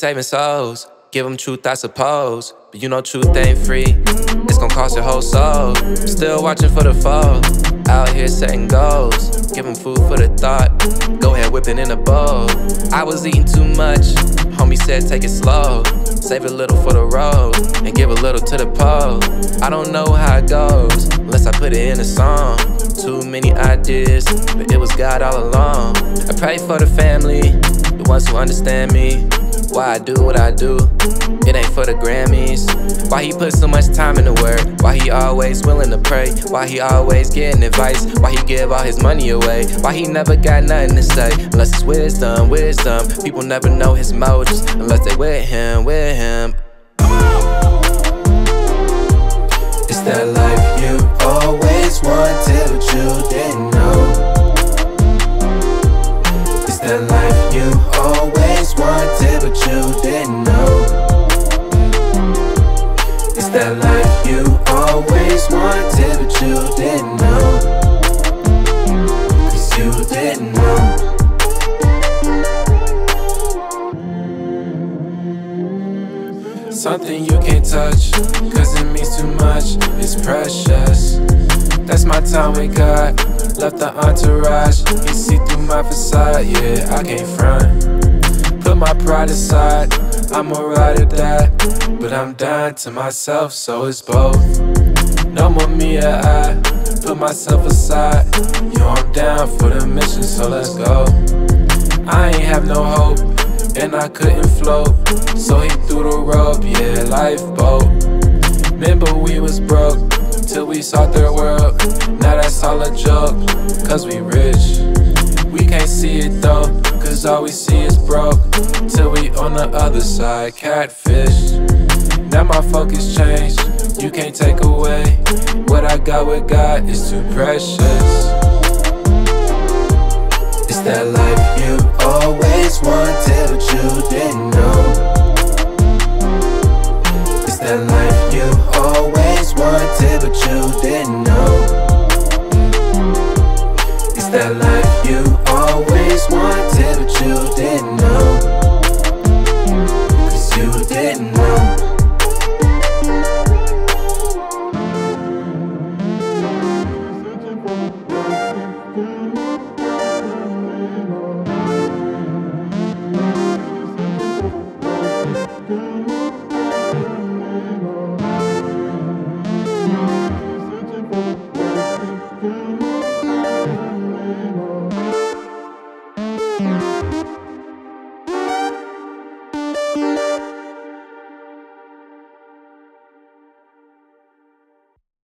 saving souls. Give them truth, I suppose. But you know truth ain't free. It's gonna cost your whole soul. Still watching for the fall. Out here setting goals. Giving food for the thought. Go ahead, whipping in a bowl. I was eating too much. Homie said take it slow. Save a little for the road. And give a little to the pole. I don't know how it goes. Unless I put it in a song. Too many ideas. But it was God all along. I pray for the family. Ones who understand me. Why I do what I do. It ain't for the Grammys. Why he put so much time in the word? Why he always willing to pray? Why he always getting advice? Why he give all his money away? Why he never got nothing to say? Unless it's wisdom, wisdom. People never know his motives unless they with him, with him. It's that life you always wanted, but you didn't know. It's that life you always wanted, but you didn't know. It's that life you always wanted, but you didn't know. Cause you didn't know. Something you can't touch, cause it means too much, it's precious. That's my time with God, left the entourage. You see through my facade, yeah, I can't front. My pride aside, I'm alright at that. But I'm dying to myself, so it's both. No more me or I, put myself aside. Yo, I'm down for the mission, so let's go. I ain't have no hope and I couldn't float. So he threw the rope, yeah, lifeboat. Remember we was broke till we saw third world. Now that's all a joke, cause we rich. We can't see it though, Cause all we see is broke. Till we on the other side Catfish. Now my focus changed You can't take away. What I got with God is too precious. It's that life you always wanted But you didn't know. It's that life you always wanted But you didn't know. It's that life you